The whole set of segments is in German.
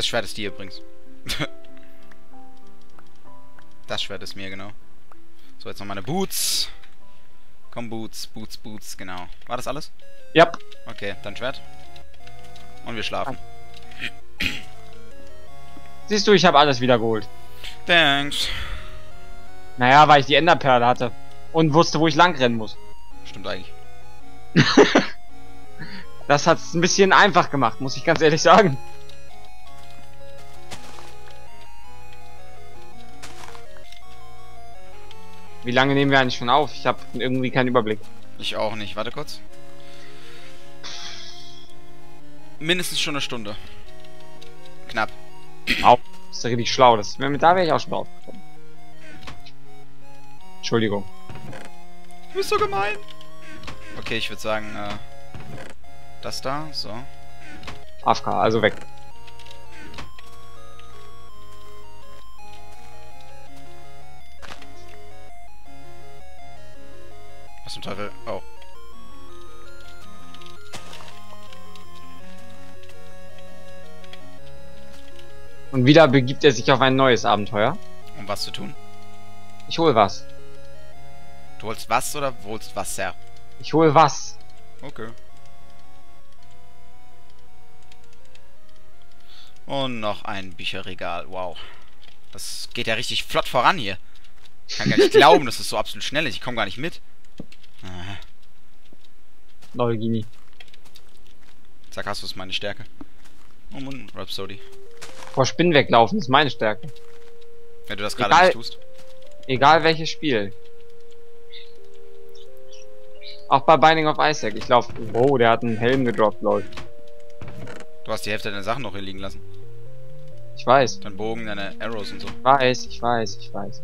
Das Schwert ist dir übrigens. das Schwert ist mir, genau. So, jetzt noch meine Boots. Komm, Boots, Boots, Boots, genau. War das alles? Ja. Okay, dann Schwert. Und wir schlafen. Siehst du, ich habe alles wieder geholt. Thanks. Naja, weil ich die Enderperle hatte. Und wusste, wo ich lang rennen muss. Stimmt eigentlich. Das hat's ein bisschen einfach gemacht, muss ich ganz ehrlich sagen. Wie lange nehmen wir eigentlich schon auf? Ich habe irgendwie keinen Überblick. Ich auch nicht. Warte kurz. Mindestens schon eine Stunde. Knapp. Au, das ist ja richtig schlau. Das, da wäre ich auch schon drauf gekommen. Entschuldigung. Du bist so gemein. Okay, ich würde sagen, äh, das da, so. AFK, also weg. Was zum Teufel? Oh. Und wieder begibt er sich auf ein neues Abenteuer. Um was zu tun? Ich hol was. Du holst was oder holst Wasser? Ich hol was. Okay. Und noch ein Bücherregal. Wow. Das geht ja richtig flott voran hier. Ich kann gar nicht glauben, dass es so absolut schnell ist. Ich komme gar nicht mit. Ah. Zack, hast du es meine Stärke. Oh Mann, Rhapsody. Vor Spinnen weglaufen ist meine Stärke. Wenn du das gerade nicht tust. Egal welches Spiel. Auch bei Binding of Isaac. Ich lauf. Oh, der hat einen Helm gedroppt, lol. Du hast die Hälfte deiner Sachen noch hier liegen lassen. Ich weiß. Dein Bogen, deine Arrows und so. Ich weiß, ich weiß, ich weiß.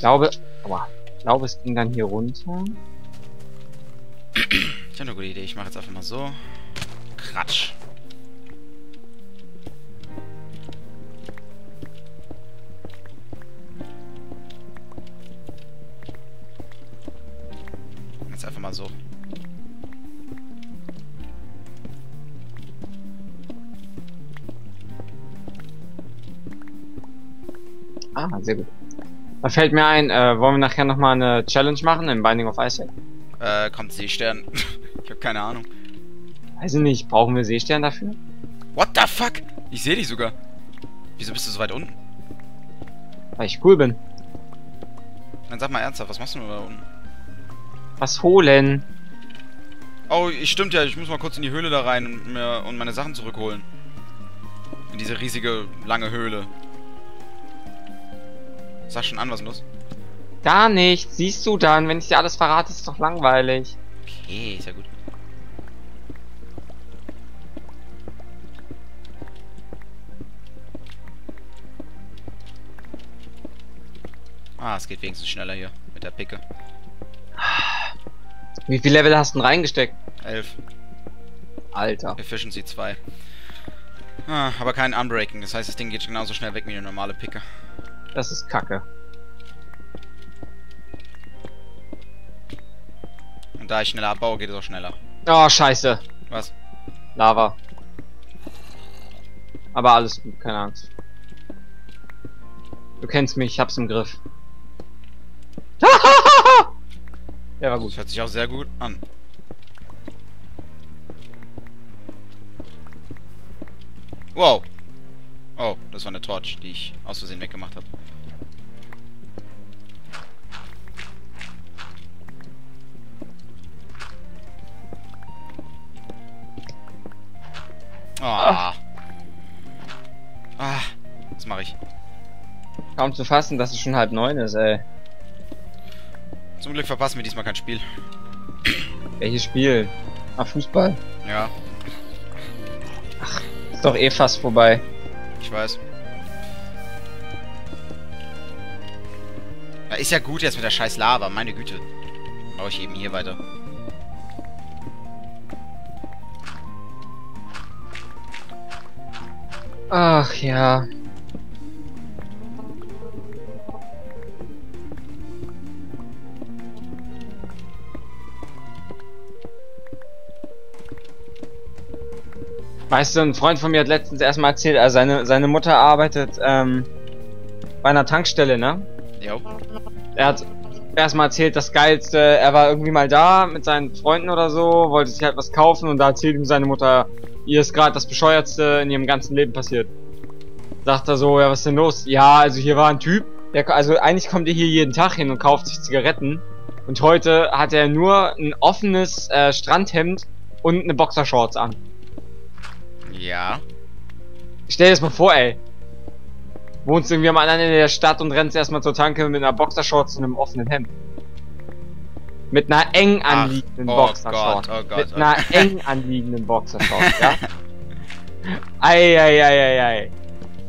Glaube. Aua. Ich glaube, es ging dann hier runter. Ich habe eine gute Idee. Ich mache jetzt einfach mal so. Kratsch. Jetzt einfach mal so. Ah, sehr gut. Da fällt mir ein, äh, wollen wir nachher nochmal eine Challenge machen im Binding of Isaac? Äh, kommt Seestern. ich habe keine Ahnung. Weiß ich nicht, brauchen wir Seestern dafür? What the fuck? Ich sehe dich sogar. Wieso bist du so weit unten? Weil ich cool bin. Dann sag mal ernsthaft, was machst du denn da unten? Was holen? Oh, ich stimmt ja, ich muss mal kurz in die Höhle da rein und, mir, und meine Sachen zurückholen. In diese riesige, lange Höhle. Sag schon an, was ist los? Gar nicht. Siehst du dann, wenn ich dir alles verrate, ist doch langweilig. Okay, ist ja gut. Ah, es geht wenigstens schneller hier mit der Picke. Wie viel Level hast du denn reingesteckt? 11. Alter. Efficiency 2. Ah, aber kein Unbreaking. Das heißt, das Ding geht genauso schnell weg wie eine normale Picke. Das ist kacke. Und da ich schneller abbaue, geht es auch schneller. Oh, scheiße. Was? Lava. Aber alles gut, keine Angst. Du kennst mich, ich hab's im Griff. Der war gut. Das hört sich auch sehr gut an. Wow. Oh, das war eine Torch, die ich aus Versehen weggemacht habe. Ah. Ah. Was mache ich? Kaum zu fassen, dass es schon halb neun ist, ey. Zum Glück verpassen wir diesmal kein Spiel. Welches Spiel? Ah, Fußball. Ja, Ist doch eh fast vorbei. Ich weiß. Ja, ist ja gut jetzt mit der scheiß Lava, meine Güte. Baue ich eben hier weiter. Ach ja. Weißt du, ein Freund von mir hat letztens erstmal erzählt, also seine, seine Mutter arbeitet ähm, bei einer Tankstelle, ne? Jo. Er hat erstmal erzählt, das Geilste, er war irgendwie mal da mit seinen Freunden oder so, wollte sich halt was kaufen und da erzählt ihm seine Mutter, ihr ist gerade das Bescheuertste in ihrem ganzen Leben passiert. Sagt er so, ja, was ist denn los? Ja, also hier war ein Typ, der, also eigentlich kommt er hier jeden Tag hin und kauft sich Zigaretten. Und heute hat er nur ein offenes äh, Strandhemd und eine Boxershorts an. Ja. Stell dir das mal vor, ey. Wohnst irgendwie am anderen Ende der Stadt und rennst erstmal zur Tanke mit einer Boxershorts und einem offenen Hemd. Mit einer eng Ach, anliegenden oh Boxershorts. Gott, oh Gott, mit oh einer eng anliegenden Boxershorts, ja? Eieieiei.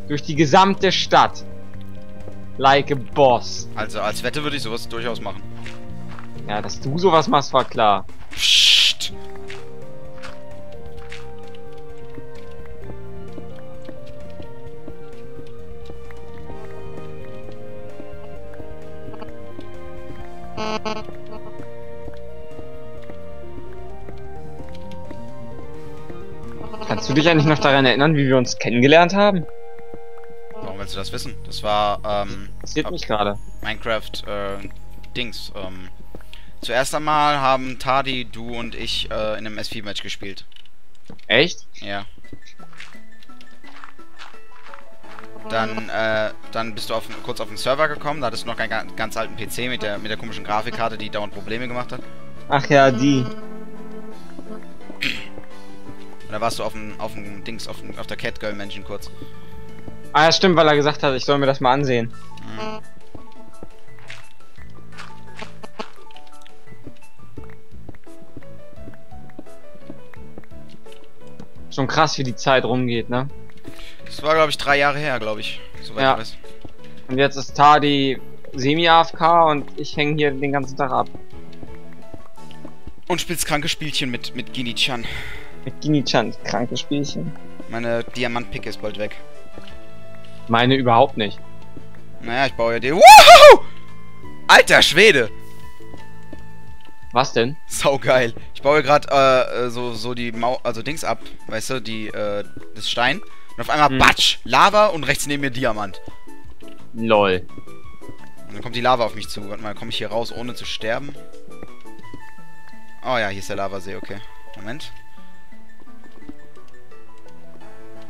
Durch die gesamte Stadt. Like a boss. Also als Wette würde ich sowas durchaus machen. Ja, dass du sowas machst, war klar. Psst. Kannst du dich eigentlich noch daran erinnern, wie wir uns kennengelernt haben? Warum willst du das wissen? Das war, ähm, Passiert mich gerade. Minecraft, äh, Dings, ähm. Zuerst einmal haben Tadi, du und ich, äh, in einem SV-Match gespielt. Echt? Ja. Dann, äh, dann bist du auf, kurz auf den Server gekommen, da hattest du noch einen ga- ganz alten PC mit der, mit der komischen Grafikkarte, die dauernd Probleme gemacht hat. Ach ja, die. Und da warst du auf dem, auf dem Dings, auf, dem, auf der Catgirl Mansion kurz. Ah ja, stimmt, weil er gesagt hat, ich soll mir das mal ansehen. Mhm. Schon krass, wie die Zeit rumgeht, ne? Das war, glaube ich, drei Jahre her, glaube ich. Soweit Ja. ich weiß. Und jetzt ist Tadi semi-AFK und ich hänge hier den ganzen Tag ab. Und spielst kranke Spielchen mit, mit Gini-chan. Mit Gini-chan, krankes Spielchen. Meine Diamantpicke ist bald weg. Meine überhaupt nicht. Naja, ich baue ja die. Woohoo! Alter Schwede! Was denn? Sau geil. Ich baue gerade äh, äh, so, so die Mau also Dings ab, weißt du, die, äh, das Stein. Und auf einmal Hm. Batsch! Lava und rechts neben mir Diamant. Lol. Und dann kommt die Lava auf mich zu. Warte mal, komme ich hier raus, ohne zu sterben? Oh ja, hier ist der Lavasee, okay. Moment.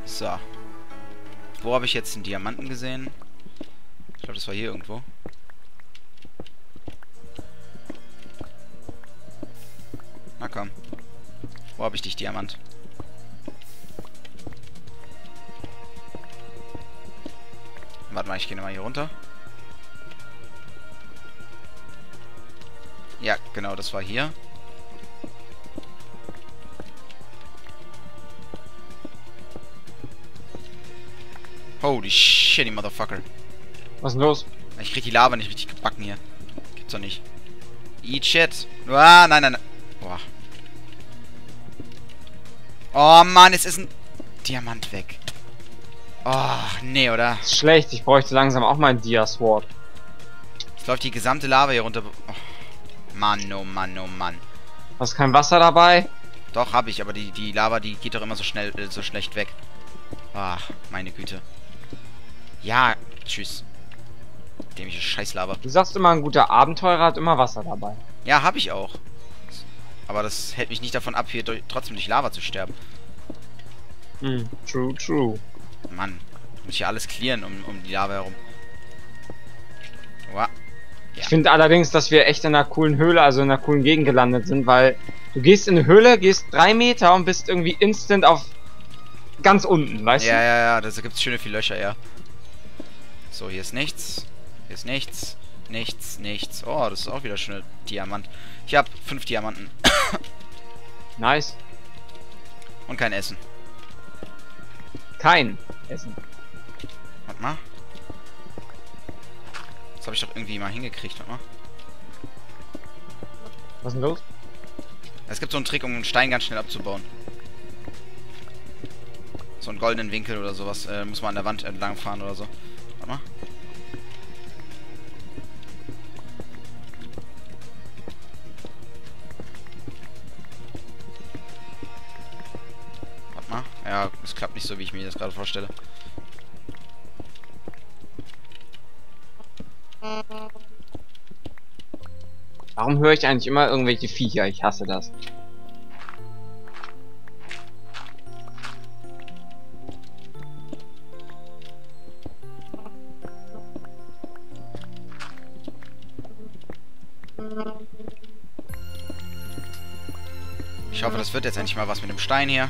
So. Wo habe ich jetzt einen Diamanten gesehen? Ich glaube, das war hier irgendwo. Na komm. Wo habe ich dich, Diamant? Warte mal, ich gehe nochmal hier runter. Ja, genau, das war hier. Holy shitty motherfucker. Was ist denn los? Ich krieg die Lava nicht richtig gebacken hier. Gibt's doch nicht. Eat shit. Ah, nein, nein, nein. Boah. Oh Mann, es ist ein Diamant weg. Oh, nee, oder? ist schlecht, ich bräuchte langsam auch mal ein Dia-Sword. Es läuft die gesamte Lava hier runter. Oh, Mann, oh Mann, oh Mann. Hast kein Wasser dabei? Doch, habe ich, aber die, die Lava, die geht doch immer so schnell, äh, so schlecht weg. Ach, meine Güte. Ja, tschüss. Dämliche Scheißlava. Du sagst immer, ein guter Abenteurer hat immer Wasser dabei. Ja, habe ich auch. Aber das hält mich nicht davon ab, hier durch, trotzdem durch Lava zu sterben. Hm, true, true. Mann, muss ich alles clearen um, um die Lava herum. Wow. Ich finde allerdings, dass wir echt in einer coolen Höhle, also in einer coolen Gegend gelandet sind, weil du gehst in eine Höhle, gehst drei Meter und bist irgendwie instant auf ganz unten, weißt Ja, ja, ja, da gibt's schöne viele Löcher, ja. So, hier ist nichts. Hier ist nichts. Nichts, nichts. Oh, das ist auch wieder schöne Diamant. Ich habe fünf Diamanten. du? Nice. Und kein Essen. Kein Essen. Warte mal. Das habe ich doch irgendwie mal hingekriegt, warte mal. Was ist denn los? Es gibt so einen Trick, um einen Stein ganz schnell abzubauen. So einen goldenen Winkel oder sowas. Äh, muss man an der Wand entlang fahren oder so. Mir das gerade vorstelle. Warum höre ich eigentlich immer irgendwelche Viecher? Ich hasse das. Ich hoffe, das wird jetzt endlich mal was mit dem Stein hier.